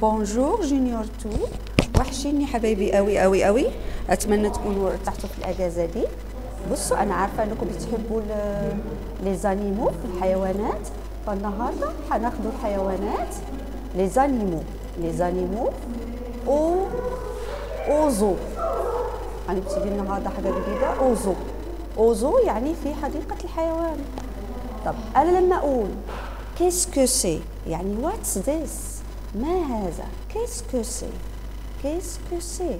Bonjour junior two وحشيني حبايبي قوي قوي قوي أتمنى تكونوا ارتحتوا في الأجازة دي. بصوا أنا عارفة أنكم بتحبوا les animaux الحيوانات. فالنهاردة هناخدوا الحيوانات les animaux les animaux au au zoo هنبتدي النهارده حاجة جديدة. au zoo au zoo يعني في حديقة الحيوان. طب أنا لما أقول qu'est-ce que c'est يعني what's this ما هذا qu'est-ce que c'est qu'est-ce que c'est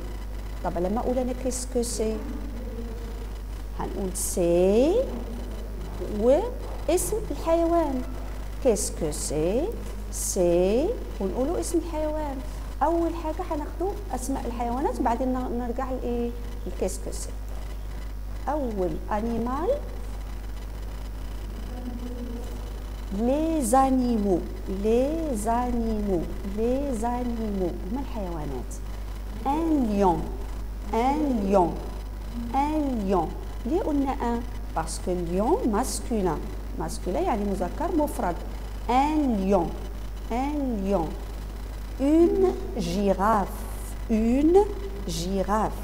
طب لما أقول أنا qu'est-ce que c'est هنقول c'est واسم الحيوان. qu'est-ce que c'est c'est ونقولوا اسم الحيوان. أول حاجة هناخدوا أسماء الحيوانات وبعدين نرجع لإيه؟ ال qu'est-ce que c'est أول animal les animaux les animaux les animaux هما الحيوانات un lion un lion un lion ليه قلنا parce que lion masculin masculin يعني مذكر مفرد un lion un lion une girafe une girafe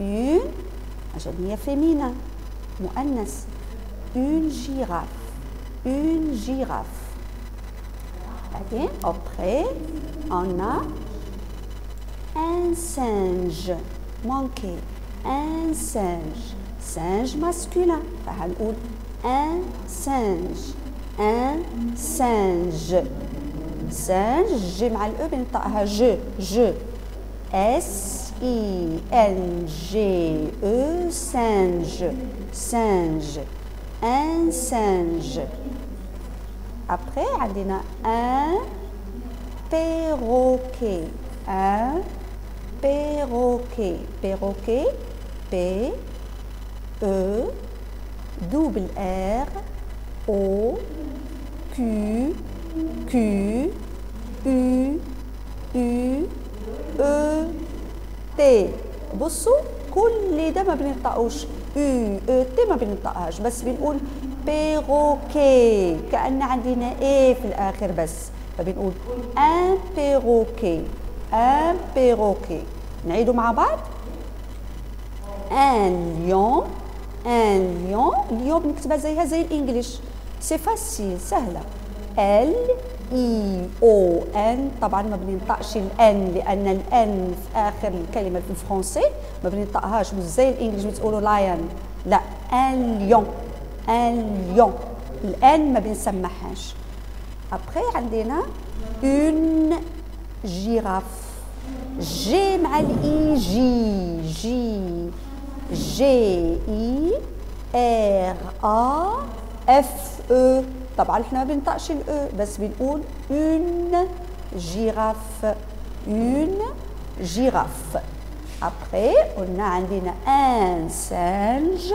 une عشان هي féminin مؤنث une girafe une girafe. Après, on a un singe. Manqué. Un singe. Singe masculin. Un singe. Un singe. Singe, j'ai mal e je, je. S-I-N-G-E, singe. Singe Un singe. Après, on a un perroquet. Un perroquet. Perroquet. P. E. Double R. O. Q. Q. U. U. E. T. بصوا كل ده ما بننطقوش أو أو T ما بننطقهاش بس بنقول perroquet كأن عندنا إيه في الآخر بس؟ فبنقول un perroquet un perroquet نعيدوا مع بعض. ان ليون ان ليون اليوم بنكتبها زيها زي ال English. c'est facile سهلة. L I O N طبعا ما بننطقش ال N لأن ال N في آخر الكلمة في الفرنسي. ما بننطقهاش مش زي ال English بتقولوا lion لا un lion un lion ال N ما بنسمعهاش ابخي عندنا une girafe G مع ال I جي جي جي اي R A F E طبعا إحنا ما بنطقش ال E بس بنقول une girafe une girafe après قلنا عندنا un singe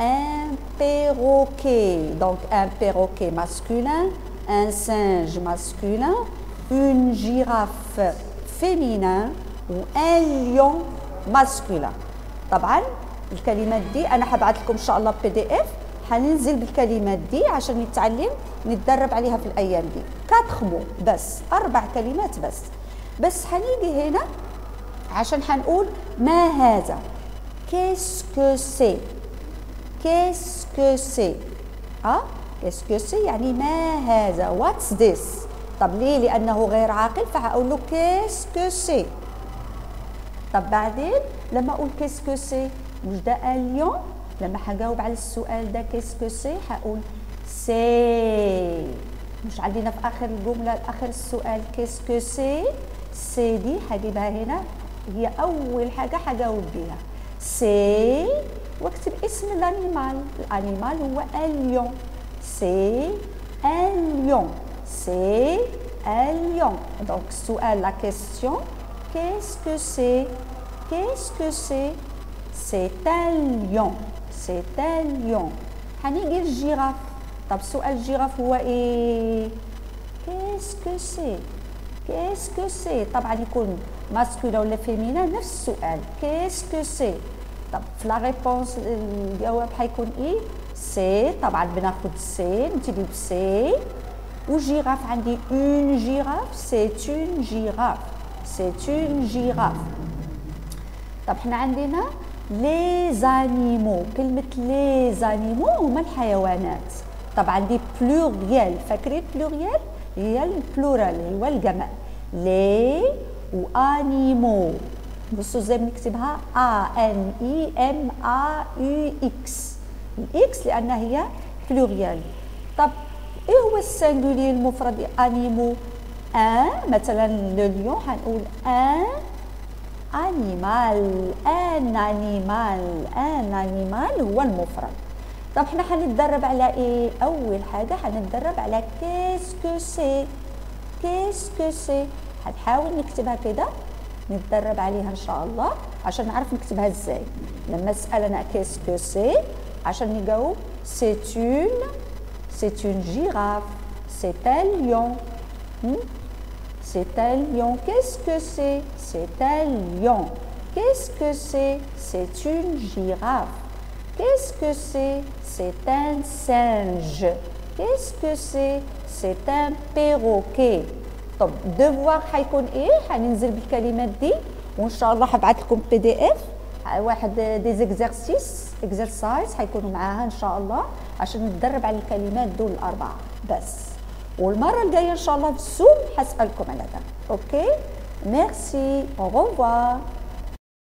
un perroquet, donc un perroquet masculin, un singe masculin, une girafe féminin ou un lion masculin. طبعا الكلمات دي أنا هبعت لكم إن شاء الله PDF. هننزل بالكلمات دي عشان نتعلم نتدرب عليها في الأيام دي. quatre mots بس أربع كلمات بس. بس هنيجي هنا عشان هنقول ما هذا؟ qu'est-ce que c'est qu'est-ce que c'est آه؟ qu'est-ce que c'est يعني ما هذا؟ what's this طب ليه؟ لأنه غير عاقل فهقول له qu'est-ce que c'est طب بعدين لما أقول qu'est-ce que c'est مش ده اليوم؟ لما هجاوب على السؤال ده qu'est-ce que c'est هقول c'est. مش عندنا في آخر الجمله آخر السؤال qu'est-ce que c'est c'est دي هجيبها هنا. هي أول حاجة هجاوب بيها. c'est واكتب اسم ال animal ال animal هو ال lion c'est le lion c'est le lion donc السؤال la question qu'est-ce que c'est qu'est-ce que c'est c'est un lion c'est lion هنيجي ال girafe طب سؤال ال girafe هو إيه؟ qu'est-ce que c'est qu'est-ce que c'est طبعا يكون masculin ولا féminin نفس السؤال. qu'est-ce que c'est طب في la réponse الجواب حيكون إيه؟ c'est طبعا بناخد c'est نبتدي ب c'est و girafe عندي une girafe c'est une girafe c'est une girafe طب حنا عندنا les animaux كلمة les animaux هما الحيوانات. طب عندي pluriel فاكرين pluriel هي ال pluriel هو الجمع les و animaux بصوا إزاي بنكتبها A N I M A U X ال X لأن هي pluriel طب إيه هو ال singulier المفرد animaux un مثلا لو حنقول un animal un animal un animal هو المفرد. طب إحنا حنتدرب على إيه؟ أول حاجة حنتدرب على qu'est-ce que c'est qu'est-ce que c'est حنحاول نكتبها كده. نتدرب عليها إن شاء الله عشان نعرف نكتبها إزاي. لما اسالنا qu'est-ce que c'est عشان نجاوب c'est une c'est une girafe c'est un lion C'est un lion. Qu'est-ce que c'est C'est un lion. Qu'est-ce que c'est C'est une girafe. Qu'est-ce que c'est C'est un singe. Qu'est-ce que c'est C'est un perroquet. طب devoir حيكون إيه حننزل بالكلمات دي وان شاء الله حبعث لكم PDF واحد des exercices exercise حيكونوا معاها ان شاء الله عشان نتدرب على الكلمات دول الاربعه بس والمرة الجاية إن شاء الله في ال Zoom حسالكم على ده. okay؟ merci. revoir